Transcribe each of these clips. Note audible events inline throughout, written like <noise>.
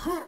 Huh.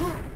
Huh?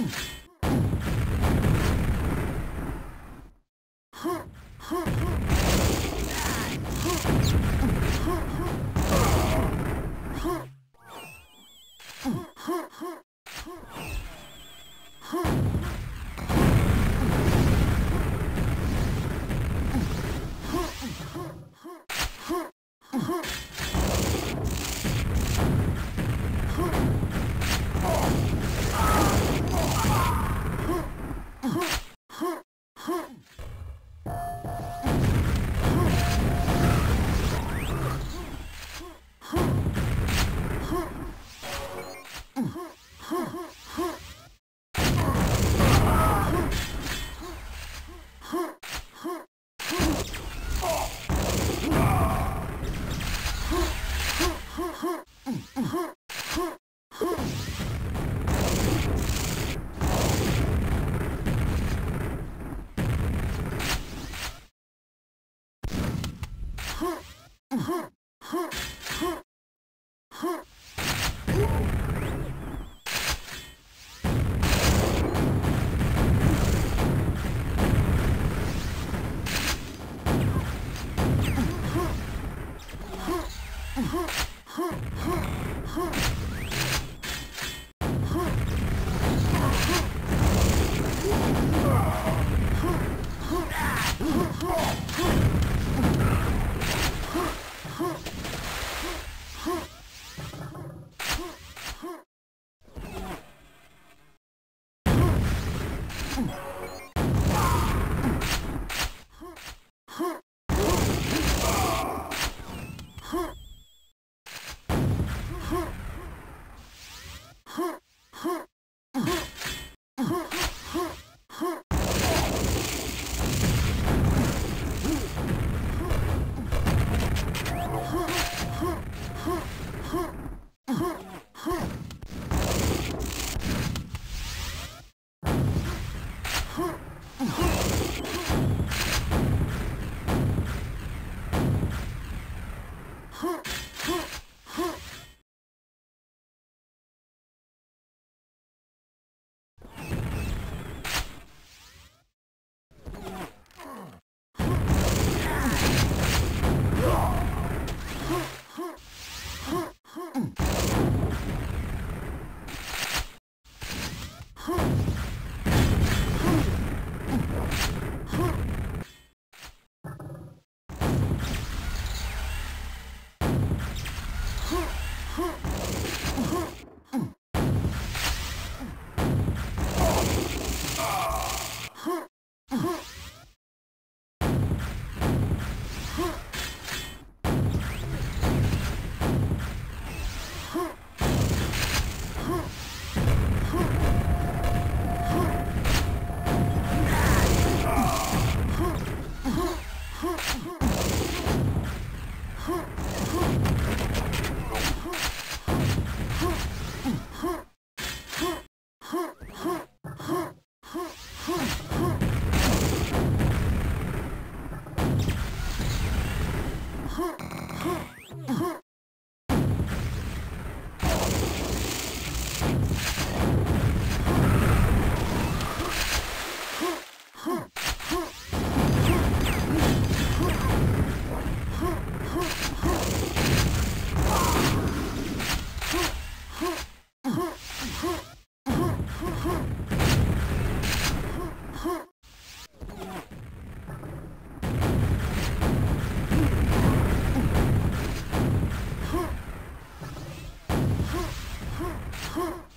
Ooh. You Ha! <laughs> Huh? <laughs>